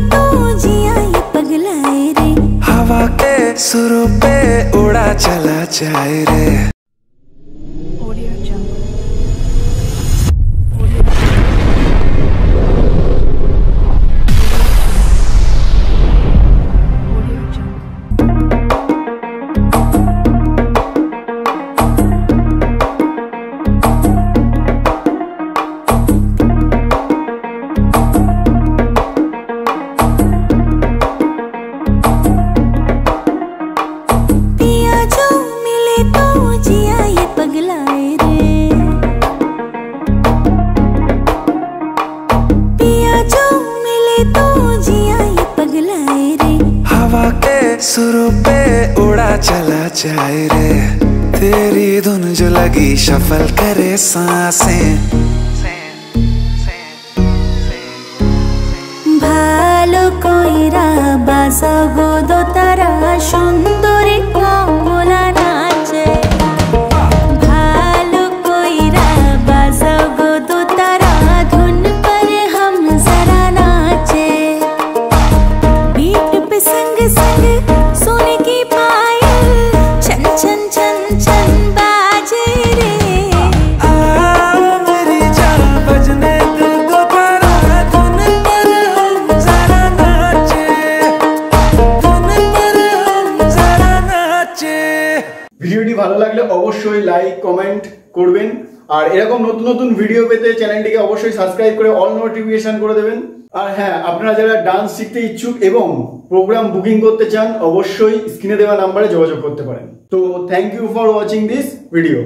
तो रे। हवा के सुरों पे उड़ा चला जाए रे। सुरों पे उड़ा चला जाए रे तेरी धुन जो लगी शफल करे सांसें ভালো কইরা বাসা গো ভিডিওটি ভালো লাগলে অবশ্যই লাইক কমেন্ট করবেন। আর এরকম নতুন নতুন ভিডিও পেতে চ্যানেলটিকে অবশ্যই সাবস্ক্রাইব করে অল নোটিফিকেশন করে দেবেন। আর হ্যাঁ আপনারা যারা ডান্স শিখতে ইচ্ছুক এবং প্রোগ্রাম বুকিং করতে চান, অবশ্যই স্ক্রিনে দেওয়া নাম্বারে যোগাযোগ করতে পারেন। তো thank you for watching this video